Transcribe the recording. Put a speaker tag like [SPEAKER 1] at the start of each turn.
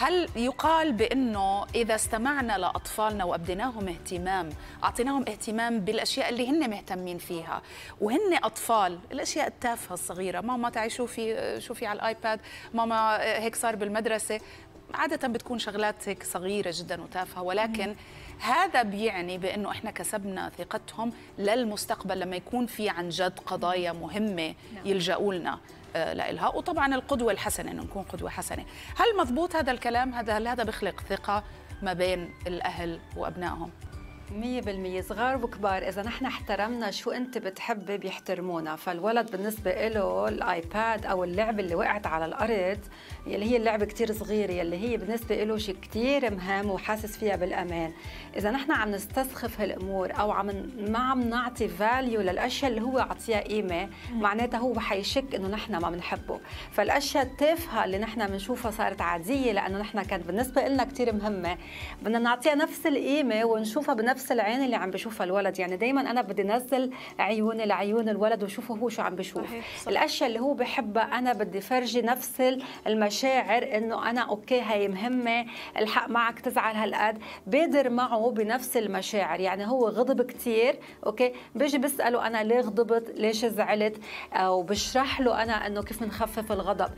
[SPEAKER 1] هل يقال بأنه إذا استمعنا لأطفالنا وابديناهم اهتمام أعطيناهم اهتمام بالأشياء اللي هن مهتمين فيها. وهن أطفال الأشياء التافهة الصغيرة ماما تعي شوفي شوفي على الآيباد ماما هيك صار بالمدرسة. عادة بتكون شغلات هيك صغيرة جدا وتافهة ولكن هذا بيعني بأنه إحنا كسبنا ثقتهم للمستقبل لما يكون في عن جد قضايا مهمة يلجأوا لنا. لإلها وطبعا القدوة الحسنة إنه نكون قدوة حسنة. هل مضبوط هذا الكلام؟ هذا هل هذا بيخلق ثقة ما بين الأهل وأبنائهم.
[SPEAKER 2] مية بالمية صغار وكبار. إذا نحن احترمنا شو أنت بتحبي بيحترمونا. فالولد بالنسبة له ال iPad أو اللعبة اللي وقعت على الأرض يلي هي اللعبة كتير صغيرة يلي هي بالنسبة له شيء كتير مهم وحاسس فيها بالأمان. إذا نحن عم نستسخف هالأمور أو عم ما عم نعطي value للأشياء اللي هو عطيها قيمة معناتها هو حيشك إنه نحن ما بنحبه. فالأشياء التافهة اللي نحن بنشوفها صارت عادية لأنه نحن كانت بالنسبة لنا كتير مهمة. بدنا نعطيها نفس القيمة ونشوفها بنفس نفس العين اللي عم بشوفها الولد. يعني دائما أنا بدي نزل عيوني لعيون الولد وشوفه هو شو عم بشوف. صحيح. صح. الأشياء اللي هو بحبها أنا بدي فرجي نفس المشاعر إنه أنا okay هي مهمة الحق معك تزعل هالقد. بادر معه بنفس المشاعر. يعني هو غضب كثير okay؟ بيجي بساله أنا ليه غضبت؟ ليش زعلت؟ أو بشرح له أنا إنه كيف بنخفف الغضب.